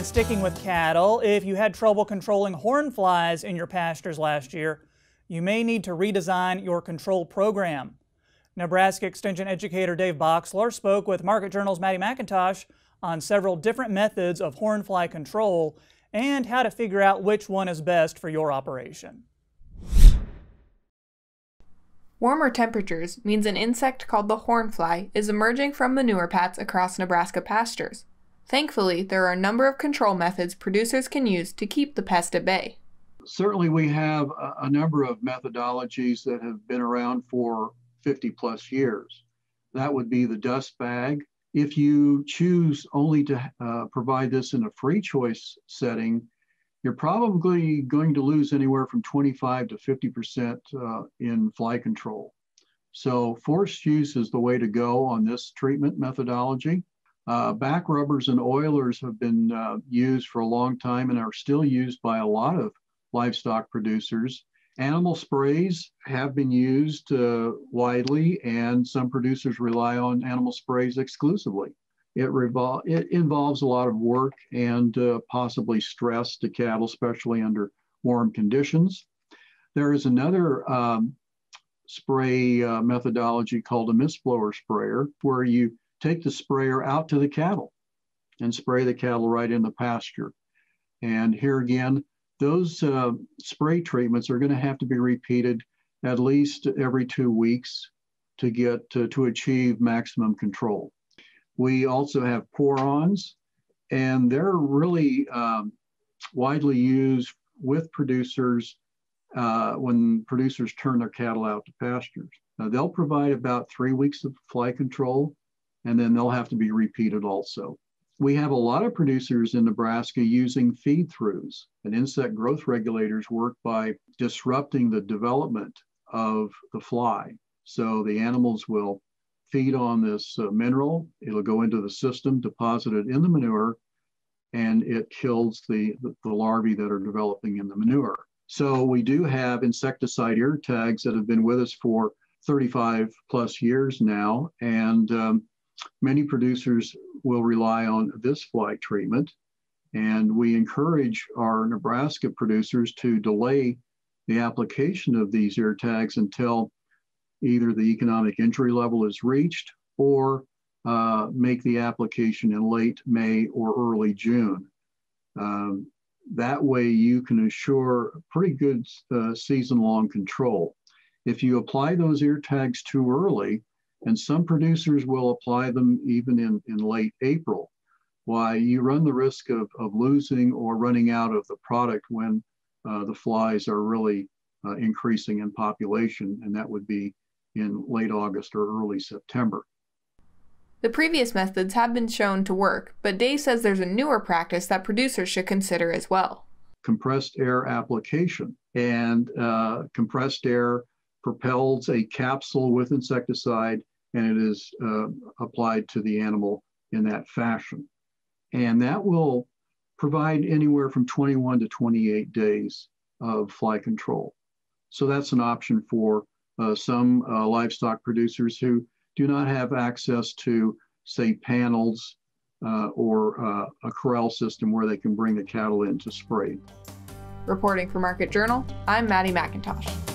And sticking with cattle, if you had trouble controlling horn flies in your pastures last year, you may need to redesign your control program. Nebraska Extension educator Dave Boxler spoke with Market Journal's Maddie McIntosh on several different methods of horn fly control and how to figure out which one is best for your operation. Warmer temperatures means an insect called the hornfly is emerging from manure pats across Nebraska pastures. Thankfully, there are a number of control methods producers can use to keep the pest at bay. Certainly, we have a, a number of methodologies that have been around for 50 plus years. That would be the dust bag. If you choose only to uh, provide this in a free choice setting, you're probably going to lose anywhere from 25 to 50% uh, in fly control. So forced use is the way to go on this treatment methodology. Uh, back rubbers and oilers have been uh, used for a long time and are still used by a lot of livestock producers. Animal sprays have been used uh, widely, and some producers rely on animal sprays exclusively. It, revol- it involves a lot of work and uh, possibly stress to cattle, especially under warm conditions. There is another um, spray uh, methodology called a mist blower sprayer, where you take the sprayer out to the cattle and spray the cattle right in the pasture. And here again, those uh, spray treatments are going to have to be repeated at least every two weeks to get to, to achieve maximum control. We also have pour-ons, and they're really um, widely used with producers uh, when producers turn their cattle out to pastures. Now, they'll provide about three weeks of fly control, and then they'll have to be repeated also. We have a lot of producers in Nebraska using feed throughs, and insect growth regulators work by disrupting the development of the fly. So the animals will feed on this uh, mineral. It'll go into the system, deposit it in the manure, and it kills the, the, larvae that are developing in the manure. So we do have insecticide ear tags that have been with us for 35 plus years now, and um, many producers will rely on this fly treatment. And we encourage our Nebraska producers to delay the application of these ear tags until either the economic injury level is reached or uh, make the application in late May or early June. Um, that way you can assure pretty good uh, season-long control. If you apply those ear tags too early, and some producers will apply them even in, in late April, why you run the risk of, of losing or running out of the product when uh, the flies are really uh, increasing in population, and that would be in late August or early September. The previous methods have been shown to work, but Dave says there's a newer practice that producers should consider as well. Compressed air application. And uh, compressed air propels a capsule with insecticide and it is uh, applied to the animal in that fashion. And that will provide anywhere from 21 to 28 days of fly control. So that's an option for uh, some uh, livestock producers who do not have access to, say, panels uh, or uh, a corral system where they can bring the cattle in to spray. Reporting for Market Journal, I'm Maddie McIntosh.